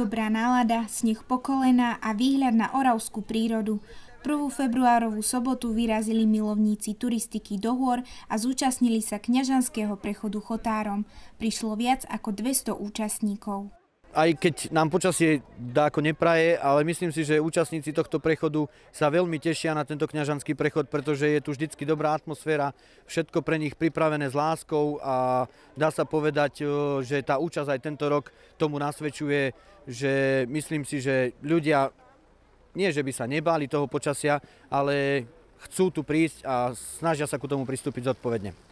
Dobrá nálada, sneh po kolena a výhľad na oravskú prírodu. 1. februárovú sobotu vyrazili milovníci turistiky do hôr a zúčastnili sa kňažanského prechodu Chotárom. Prišlo viac ako 200 účastníkov aj keď nám počasie dá ako nepraje, ale myslím si, že účastníci tohto prechodu sa veľmi tešia na tento kňažanský prechod, pretože je tu vždycky dobrá atmosféra, všetko pre nich pripravené s láskou a dá sa povedať, že tá účasť aj tento rok tomu nasvedčuje, že myslím si, že ľudia nie, že by sa nebáli toho počasia, ale chcú tu prísť a snažia sa ku tomu pristúpiť zodpovedne.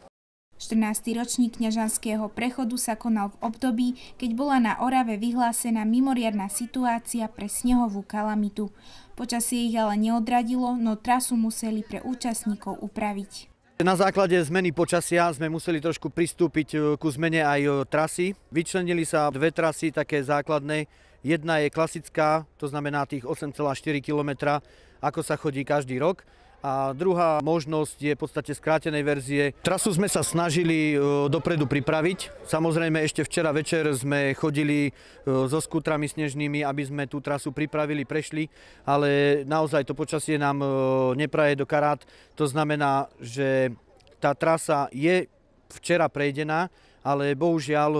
14. ročník kňažanského prechodu sa konal v období, keď bola na Orave vyhlásená mimoriadná situácia pre snehovú kalamitu. Počasie ich ale neodradilo, no trasu museli pre účastníkov upraviť. Na základe zmeny počasia sme museli trošku pristúpiť e, ku zmene aj e, trasy. Vyčlenili sa dve trasy také základné. Jedna je klasická, to znamená tých 8,4 km, ako sa chodí každý rok a druhá možnosť je v podstate skrátenej verzie. Trasu sme sa snažili e, dopredu pripraviť. Samozrejme ešte včera večer sme chodili e, so skútrami snežnými, aby sme tú trasu pripravili, prešli, ale naozaj to počasie nám e, nepraje do karát. To znamená, že tá trasa je včera prejdená, ale bohužiaľ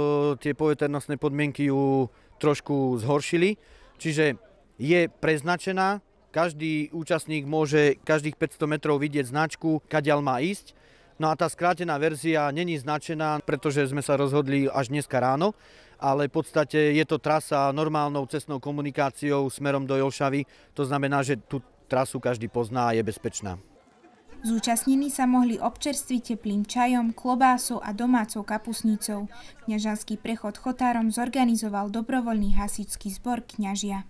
tie poveternostné podmienky ju trošku zhoršili. Čiže je preznačená, každý účastník môže každých 500 metrov vidieť značku, kadiaľ má ísť. No a tá skrátená verzia není značená, pretože sme sa rozhodli až dneska ráno, ale v podstate je to trasa normálnou cestnou komunikáciou smerom do Jolšavy. To znamená, že tú trasu každý pozná a je bezpečná. Zúčastnení sa mohli občerstviť teplým čajom, klobásou a domácou kapusnicou. Kňažanský prechod chotárom zorganizoval dobrovoľný hasičský zbor kňažia.